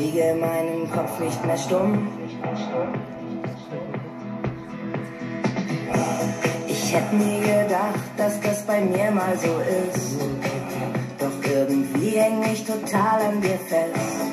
Wiege meinen Kopf nicht mehr stumm. Ich hätte nie gedacht, dass das bei mir mal so ist. Doch irgendwie häng ich total an dir fest.